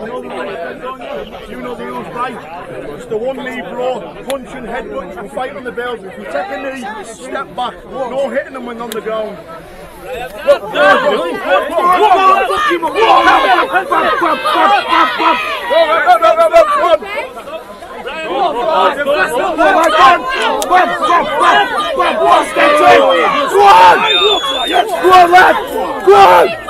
You know the rules right. It's the one knee brawl, punch and headbutt, and fight on the bells. If you take a knee, step back. No hitting them when on the ground. Go on, lad! Go on!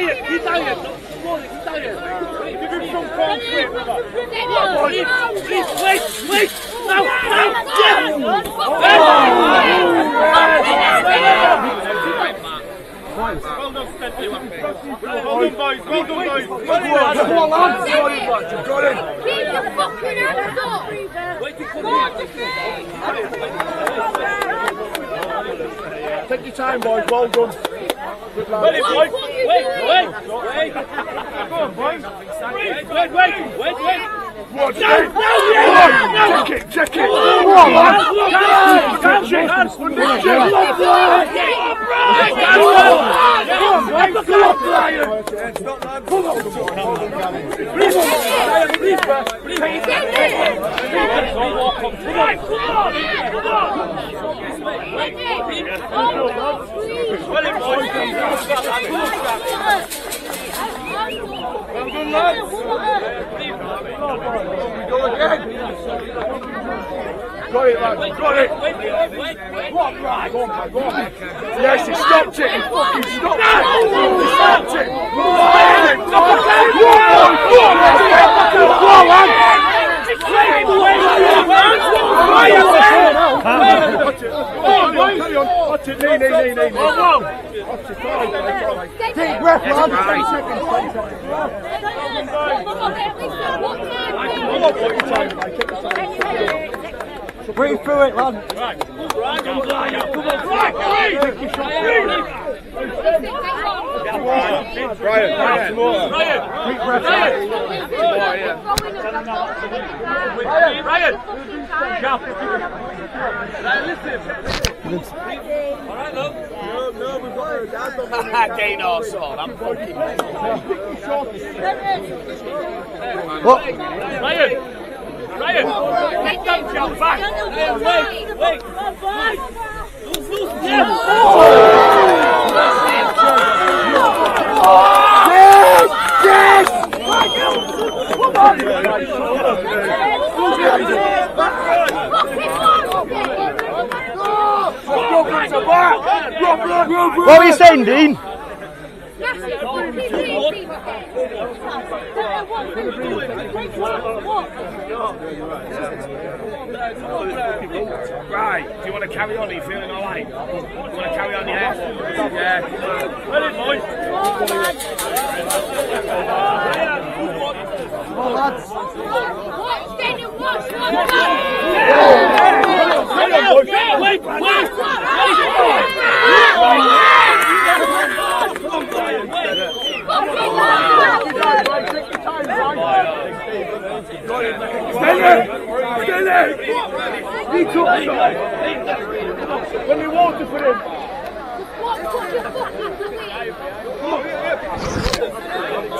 Keep dying, keep dying. Come on, keep dying. Give him some form, Please, please, wait, wait. Now, now, Well done, Stephanie. Well done, boys. Well done, boys. Come on, lad! Got him! Keep your fucking hands up! Go on, defend! Take your time, boys. Well done. Good lad. Wait, wait, wait, wait, wait. Go on, boys. Wait, wait, wait, wait, wait. Come on, Steve! Come on! Check it, check it! Come on, lad! Catch it, Got it, lad! Got it! What, right? Go on, man, go on. Yes, he stopped it! He fucking stopped it! He stopped it! Go on, go on, go on, lad! Go on, lad! Watch it, carry on! Watch it, knee, knee, knee, knee, knee! Watch it, all right, all right, all right. Deep breath, lad! Ten seconds, ten seconds. Come on, take your time, mate, take your time. Breathe through it, lad. Right. Brian, Brian, more. Deep breath, lad. Dano, so I'm fucking. Ryan! Ryan! Get down, jump back! Wait, wait, wait! Loose, loose, yeah! What are you saying, Dean? Right, do you want to carry on? Are you feeling alright? You want to carry on, yeah? Yeah. Ready, boys? Carry on, boys. Wait, wait, Stay there! Stay there! He took When you water for him.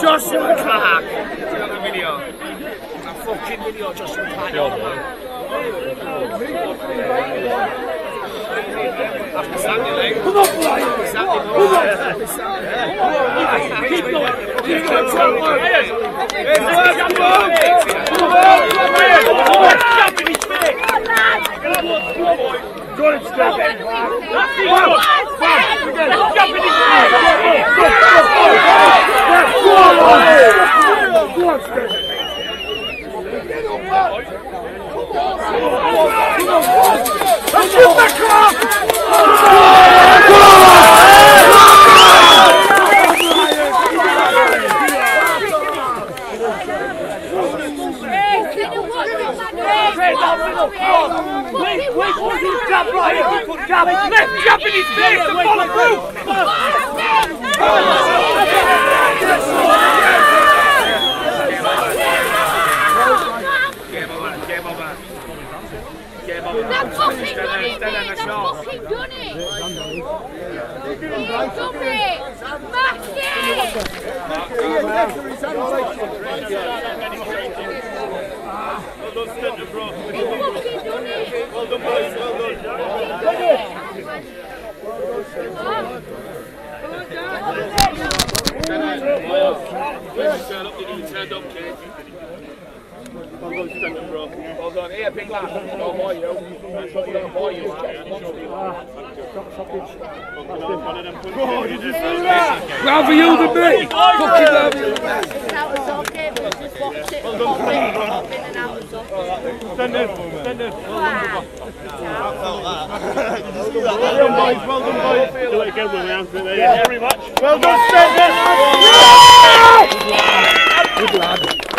Joshua Clark. The video? A fucking video, Joshua Clark. After Sandy. Come on, Brian! Come on! Keep going! Keep going! Come on! Come on! Come on! Come on! Jump in his face! Got him, Steve! That's it! Jump in his face! Go on, lad! Go on, Steve! Shoot the clock! Wait, wait, wait, he's jab right here. Put jab, left jab in his face and follow through. That's fucking done it, mate. That's fucking done it. He's done it. Smash fucking done it. Well done, boys. Well done. Well done, Stenton, bro. Well done. Here, big lad. Go for you. Go for you. Oh, you see that? Rather you than me. Fucking rather you. That was okay, but just watch it. Pop in out of the Stenton, Stenton. Wow. Well done, boys. Well done, boys. Do it again we answer it there. Very much. Well done, Stenton. Good lad.